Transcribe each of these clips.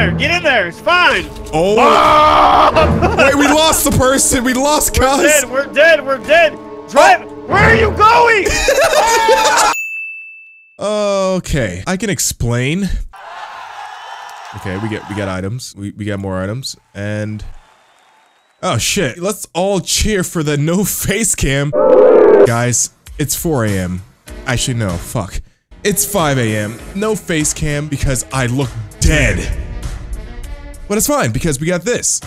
there. Get in there. It's fine. Oh. Wait, we lost the person. We lost We're dead. We're dead. We're dead. Drive. Where are you going? Okay, I can explain. Okay, we get we got items. We we got more items and Oh shit. Let's all cheer for the no face cam. Guys, it's 4 a.m. Actually no, fuck. It's 5 a.m. No face cam because I look dead. But it's fine because we got this.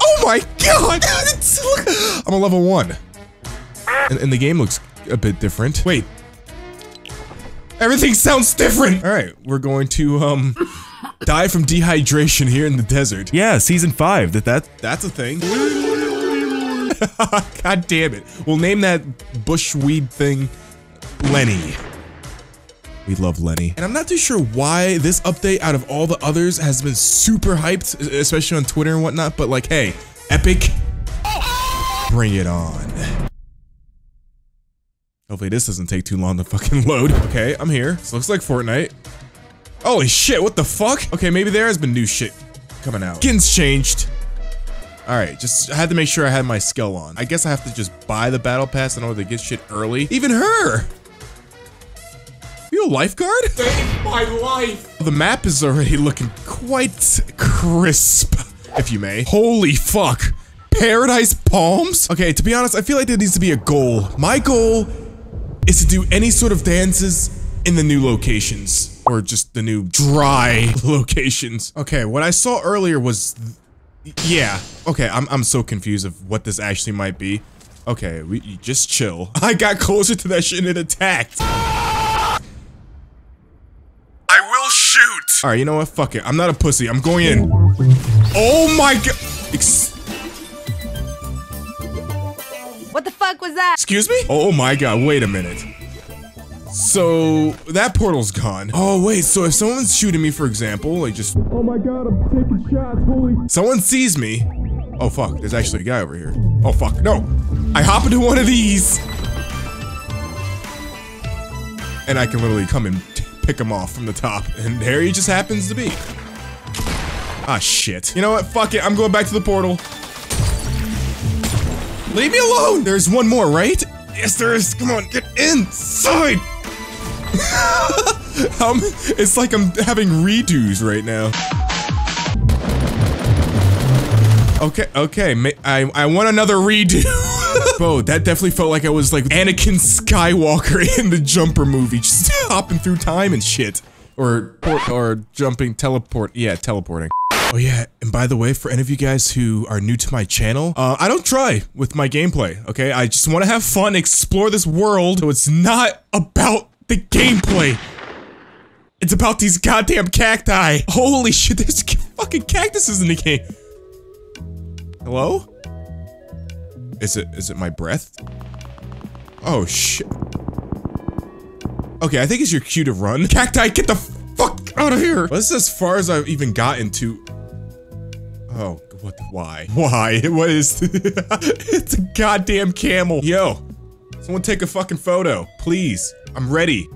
Oh my god! It's- look- I'm a level 1. And, and the game looks a bit different. Wait, Everything sounds different. All right, we're going to um die from dehydration here in the desert. Yeah, season five. That that that's a thing. God damn it. We'll name that bushweed thing Lenny. We love Lenny. And I'm not too sure why this update out of all the others has been super hyped, especially on Twitter and whatnot, but like, hey, Epic, bring it on. Hopefully this doesn't take too long to fucking load. Okay, I'm here. This looks like Fortnite. Holy shit, what the fuck? Okay, maybe there has been new shit coming out. Skin's changed. Alright, just I had to make sure I had my skill on. I guess I have to just buy the battle pass in order to get shit early. Even her! You a lifeguard? Save my life! The map is already looking quite crisp, if you may. Holy fuck. Paradise Palms? Okay, to be honest, I feel like there needs to be a goal. My goal is to do any sort of dances in the new locations. Or just the new dry locations. Okay, what I saw earlier was... Yeah. Okay, I'm, I'm so confused of what this actually might be. Okay, we just chill. I got closer to that shit and it attacked. All right, you know what? Fuck it. I'm not a pussy. I'm going in. Oh my god. Ex What the fuck was that? Excuse me? Oh my god. Wait a minute. So that portal's gone. Oh wait. So if someone's shooting me, for example, like just. Oh my god. I'm taking shots. Holy. Someone sees me. Oh fuck. There's actually a guy over here. Oh fuck. No. I hop into one of these. And I can literally come and pick him off from the top. And there he just happens to be. Ah, shit. You know what? Fuck it. I'm going back to the portal. Leave me alone! There's one more, right? Yes, there is. Come on, get inside! um, it's like I'm having redos right now. Okay, okay, I, I want another redo. Bro, that definitely felt like I was like Anakin Skywalker in the Jumper movie, just hopping through time and shit. Or, or, or jumping, teleport, yeah, teleporting. Oh yeah, and by the way, for any of you guys who are new to my channel, uh, I don't try with my gameplay, okay? I just want to have fun, explore this world, so it's not about the gameplay. It's about these goddamn cacti. Holy shit, there's fucking cactuses in the game. Hello? Is it, is it my breath? Oh shit. Okay, I think it's your cue to run. Cacti, get the fuck out of here! This is as far as I've even gotten to. Oh, what? The, why? Why? What is? it's a goddamn camel. Yo, someone take a fucking photo, please. I'm ready.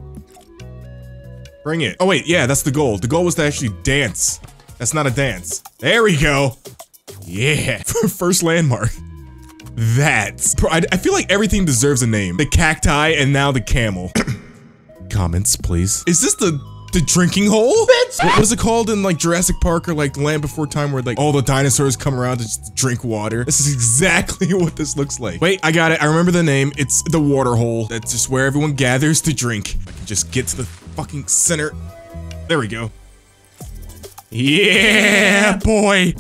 Bring it. Oh wait, yeah, that's the goal. The goal was to actually dance. That's not a dance. There we go. Yeah, first landmark. That. Bro, I, I feel like everything deserves a name. The cacti and now the camel. Comments, please. Is this the the drinking hole? What was it called in like Jurassic Park or like Land Before Time where like all the dinosaurs come around to just drink water? This is exactly what this looks like. Wait, I got it. I remember the name. It's the water hole. That's just where everyone gathers to drink. I can just get to the fucking center. There we go. Yeah, boy.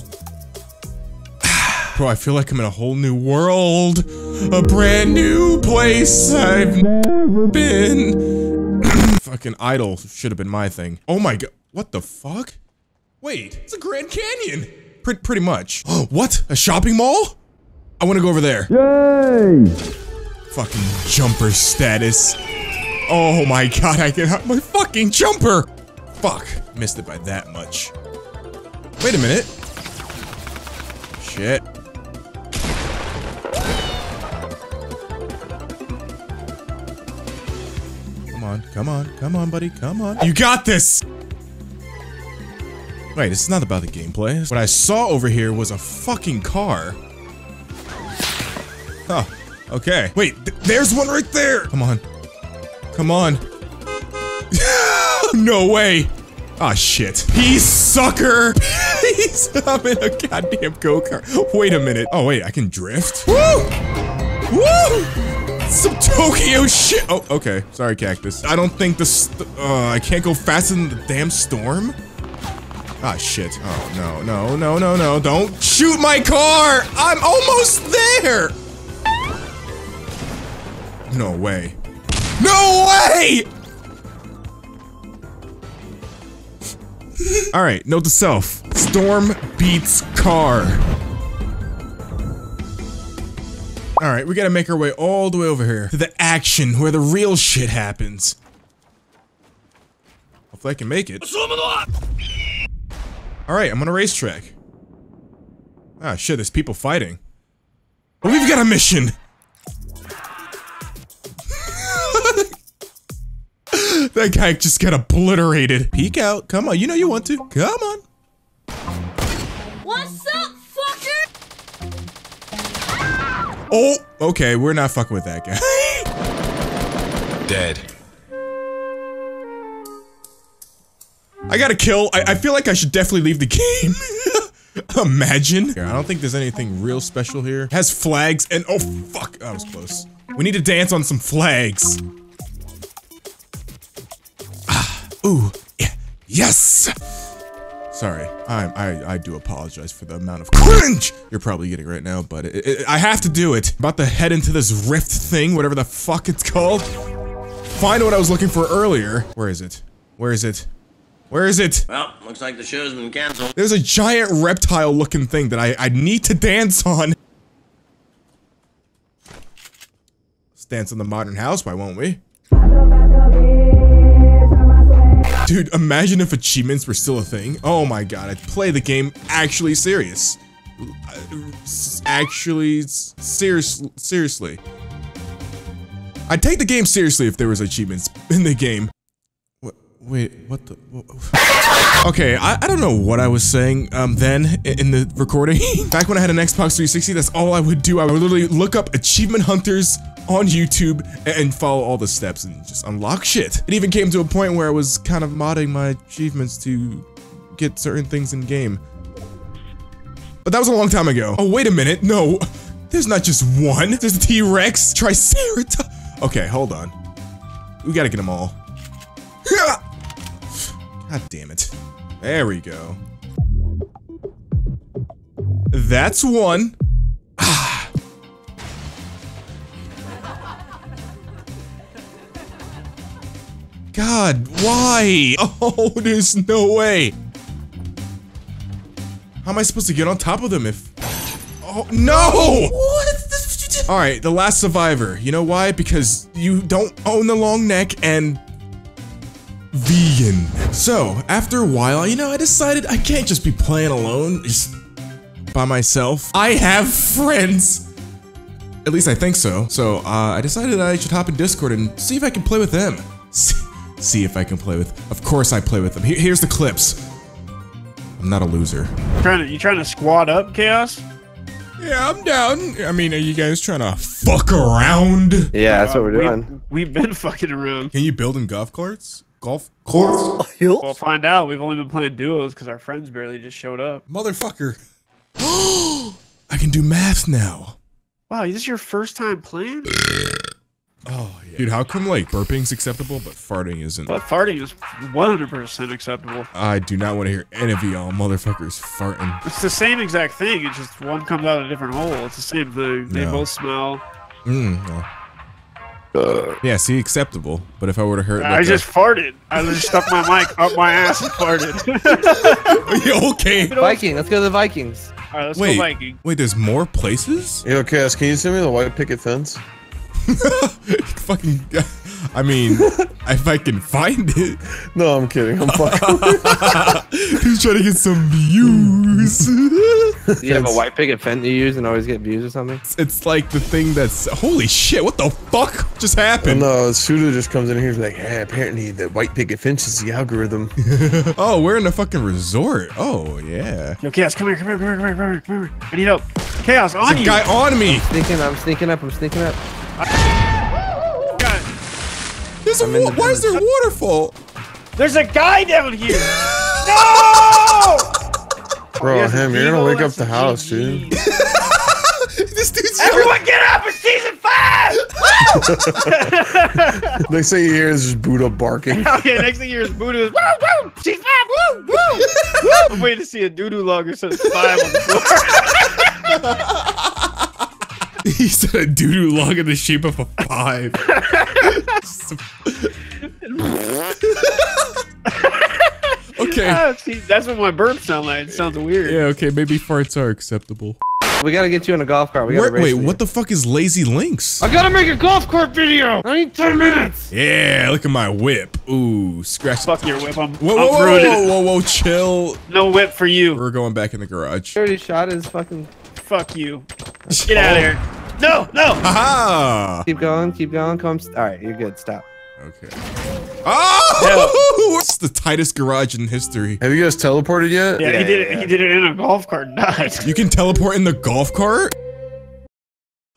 Bro, I feel like I'm in a whole new world. A brand new place I've never been. Fucking idol should have been my thing. Oh my god. What the fuck? Wait, it's a Grand Canyon. Pre pretty much. Oh, what? A shopping mall? I want to go over there. Yay! Fucking jumper status. Oh my god, I can have my fucking jumper. Fuck, missed it by that much. Wait a minute. Shit. Come on, come on, buddy, come on. You got this! Wait, is not about the gameplay. What I saw over here was a fucking car. Oh, okay. Wait, th there's one right there. Come on. Come on. no way. Ah, oh, shit. Peace, sucker. Peace. I'm in a goddamn go-kart. Wait a minute. Oh, wait, I can drift? Woo! Woo! Some Tokyo shit. Oh, okay. Sorry, Cactus. I don't think this, uh, I can't go faster than the damn storm. Ah, shit. Oh, no, no, no, no, no. Don't shoot my car! I'm almost there! No way. No way! Alright, note to self. Storm beats car. Alright, we gotta make our way all the way over here. To the action, where the real shit happens. Hopefully I can make it. Alright, I'm on a racetrack. Ah, shit, there's people fighting. But we've got a mission! that guy just got obliterated. Peek out. Come on, you know you want to. Come on. Oh, okay, we're not fucking with that guy. Dead. I got to kill. I, I, feel like I should definitely leave the game. Imagine. I don't think there's anything real special here. It has flags and- oh fuck, that was close. We need to dance on some flags. Ah, ooh, yeah, yes! Sorry, I, I, I do apologize for the amount of cringe you're probably getting right now, but it, it, I have to do it. About to head into this rift thing, whatever the fuck it's called. Find what I was looking for earlier. Where is it? Where is it? Where is it? Well, looks like the show's been canceled. There's a giant reptile looking thing that I, I need to dance on. Let's dance on the modern house, why won't we? Dude, imagine if achievements were still a thing. Oh my god, I'd play the game actually serious. Actually, serious, seriously. I'd take the game seriously if there was achievements in the game. Wait, what the? Okay, I, I don't know what I was saying um, then in the recording. Back when I had an Xbox 360, that's all I would do. I would literally look up achievement hunters on YouTube and follow all the steps and just unlock shit. It even came to a point where I was kind of modding my achievements to get certain things in game. But that was a long time ago. Oh, wait a minute. No, there's not just one. There's a T-Rex, Triceratops. Okay, hold on. We gotta get them all. God damn it. There we go. That's one. God, why? Oh, there's no way. How am I supposed to get on top of them if... Oh, no! What? Alright, the last survivor. You know why? Because you don't own the long neck and vegan. So, after a while, you know, I decided I can't just be playing alone, just by myself. I have friends. At least I think so. So, uh, I decided I should hop in Discord and see if I can play with them. see if I can play with. Of course I play with them. Here, here's the clips. I'm not a loser. Trying to, you trying to squat up, Chaos? Yeah, I'm down. I mean, are you guys trying to fuck around? Yeah, that's what we're doing. We, we've been fucking around. Can you build in golf carts? Golf courts? We'll find out. We've only been playing duos because our friends barely just showed up. Motherfucker. I can do math now. Wow, is this your first time playing? Oh, yeah. Dude, how come, like, burping's acceptable, but farting isn't? But farting is 100% acceptable. I do not want to hear any of y'all motherfuckers farting. It's the same exact thing. It's just one comes out of a different hole. It's the same thing. They No. both smell. Mm, no. Yeah, see, acceptable. But if I were to hurt, I like just farted. I just stuck my mic up my ass and farted. a- okay. Viking, let's go to the Vikings. All right, let's Wait, go Viking. wait. There's more places. Yo, Cass, can you send me the white picket fence? Fucking. I mean, if I can find it. No, I'm kidding. I'm fucking. He's trying to get some views. you have a white picket fence you use and always get views or something? it's like the thing that's. Holy shit! What the fuck just happened? No, Suda just comes in here and is like, hey, apparently the white picket fence is the algorithm. Oh, we're in a fucking resort. Oh yeah. Yo, Chaos, come here, come here, come here, come here, come here, come here. I need help. Chaos, on you. Guy on me. sneaking, I'm sneaking up, I'm sneaking up. God. There's a I'm in the why is there a waterfall? There's a guy down here. no! Bro, Yes, him, you're gonna wake up the house, GG. dude. this dude's Everyone get up! It's season five! Next thing you hear is just Buddha barking. okay, next thing you hear is Buddha is woo woo! Season five! Woo woo! woo! I'm waiting to see a doo-doo logger says five on the floor. He said a doo-doo log in the shape of a five. okay. Ah, see, that's what my burps sound like. It sounds weird. Yeah, okay, maybe farts are acceptable. We gotta get you in a golf cart. We gotta Where, race wait, you. what the fuck is Lazy Links? I gotta make a golf cart video! I need 10 minutes! Yeah, look at my whip. Ooh, scratch. Fuck your whip, I'm, Whoa, I'm whoa, whoa, whoa, whoa, whoa, chill. No whip for you. We're going back in the garage. He already shot his fucking. Fuck you. Get out of here. No, no! Aha! Keep going, keep going. Come. All right, you're good. Stop. Okay. Oh! It's the tightest garage in history. Have you guys teleported yet? Yeah, he did it. He did it in a golf cart and died. You can teleport in the golf cart?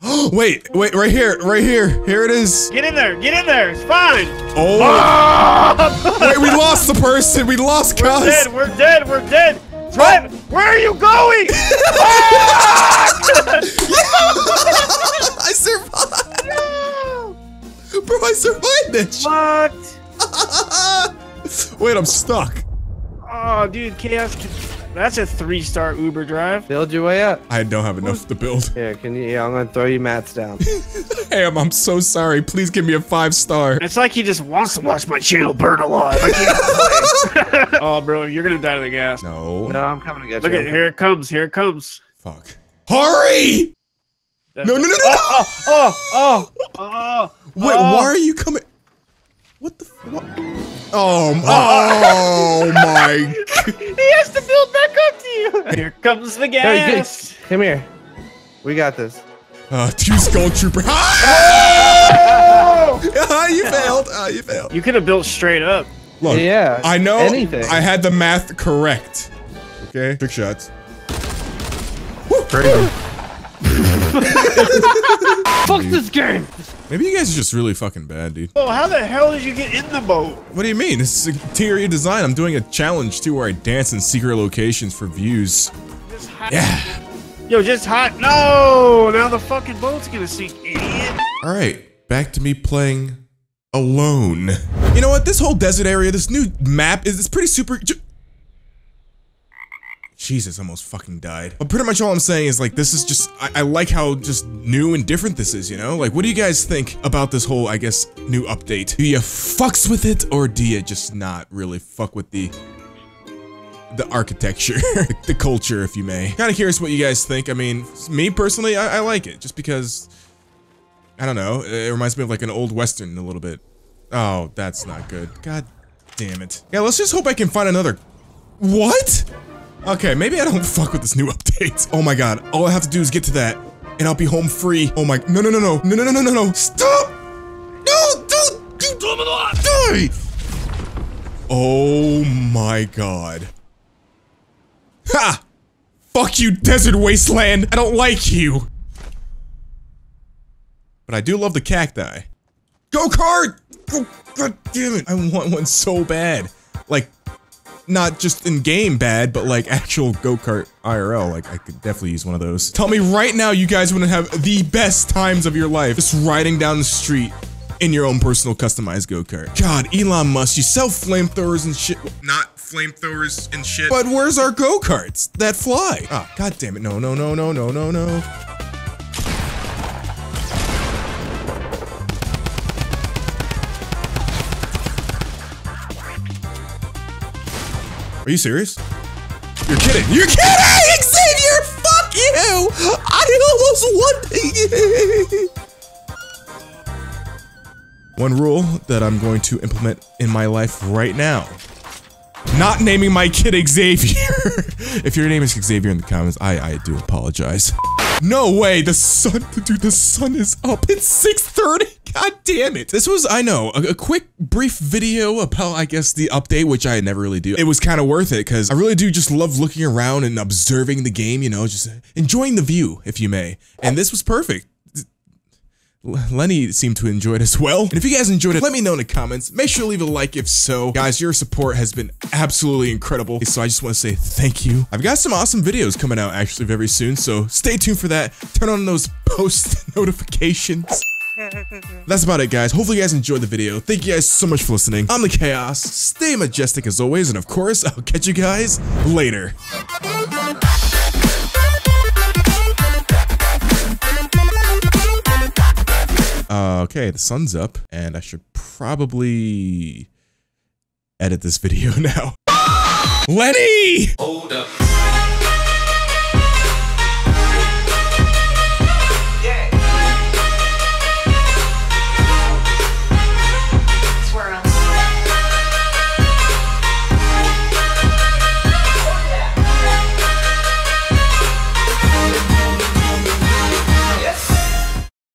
wait, wait, right here, right here. Here it is. Get in there. Get in there. It's fine. Oh! Ah! wait, we lost the person. We lost We're Cuz. dead. We're dead. We're dead. Drive. Oh. Where are you going? Ah! Survived this. what? Wait, I'm stuck. Oh, dude, chaos. That's a three-star Uber drive. Build your way up. I don't have enough to build. Here, can you? Yeah, I'm gonna throw you mats down. Ham, I'm so sorry. Please give me a five star. It's like he just wants to watch my channel burn alive. I can't play. oh, bro, you're gonna die to the gas. No. no, I'm coming to get Look you. Look at here it comes. Here it comes. Fuck. Hurry! That's No, no, no, no. Oh, oh, oh, oh. Wait, oh. why are you coming? What the fuck? Oh, oh my. He has to build back up to you. Here comes the Hey, gas. Come here. We got this. Uh, two skull trooper. Ah! you failed. Ah, you failed. You could have built straight up. Look, Yeah, I know anything. I had the math correct. Okay, big shots. Crazy. Fuck this game. Maybe you guys are just really fucking bad, dude. Oh, how the hell did you get in the boat? What do you mean? This is interior design. I'm doing a challenge too where I dance in secret locations for views. Just. Yeah. Yo, just hot. No, now the fucking boat's gonna sink, idiot. All right, back to me playing alone. You know what? This whole desert area, this new map is it's pretty super. Jesus, almost fucking died. But pretty much all I'm saying is like this is just I, I like how just new and different this is. You know, like what do you guys think about this whole I guess new update? Do you fucks with it or do you just not really fuck with the the architecture, the culture, if you may? Kind of curious what you guys think. I mean, me personally, I, I like it just because. I don't know. It reminds me of like an old western a little bit. Oh, that's not good. God damn it. Yeah, let's just hope I can find another. What? Okay, maybe I don't fuck with this new update. Oh my god. All I have to do is get to that, and I'll be home free. Oh my. No, no, no, no. No, no, no, no, no, no. Stop! No! Don't! You die! Oh my god. Ha! Fuck you, desert wasteland! I don't like you! But I do love the cacti. Go kart! Oh, God damn it! I want one so bad. Like, not just in game bad, but like actual go kart IRL. Like, I could definitely use one of those. Tell me right now, you guys wouldn't have the best times of your life just riding down the street in your own personal customized go kart. God, Elon Musk, you sell flamethrowers and shit. Not flamethrowers and shit. But where's our go karts that fly? Ah, oh, god damn it! No, no, no, no, no, no, no. Are you serious? You're kidding. You're kidding! Xavier, fuck you! I almost won you! One rule that I'm going to implement in my life right now not naming my kid Xavier. if your name is Xavier in the comments, I, I do apologize. No way, the sun, dude, the sun is up. It's 6.30, god damn it. This was, I know, a, a quick, brief video about, I guess, the update, which I never really do. It was kind of worth it, because I really do just love looking around and observing the game, you know, just enjoying the view, if you may. And this was perfect. Lenny seemed to enjoy it as well. And if you guys enjoyed it, let me know in the comments. Make sure to leave a like if so. Guys, your support has been absolutely incredible. So I just want to say thank you. I've got some awesome videos coming out actually very soon, so stay tuned for that. Turn on those post notifications. That's about it, guys. Hopefully you guys enjoyed the video. Thank you guys so much for listening. I'm the Chaos. Stay majestic as always, and of course, I'll catch you guys later. Uh, okay, the sun's up, and I should probably edit this video now. Lenny! Hold up.